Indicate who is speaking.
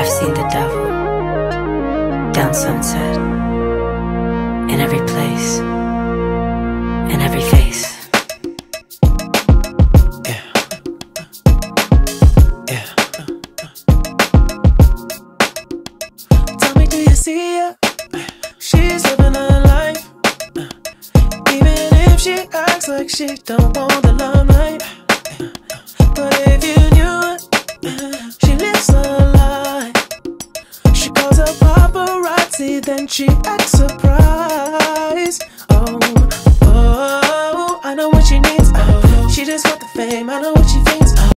Speaker 1: I've seen the devil down sunset in every place, in every face.
Speaker 2: Yeah. Yeah. Tell me, do you see her? She's living her life. Even if she acts like she don't want the limelight. then she acts surprised. Oh, oh, I know what she needs. Oh, she just got the fame. I know what she thinks.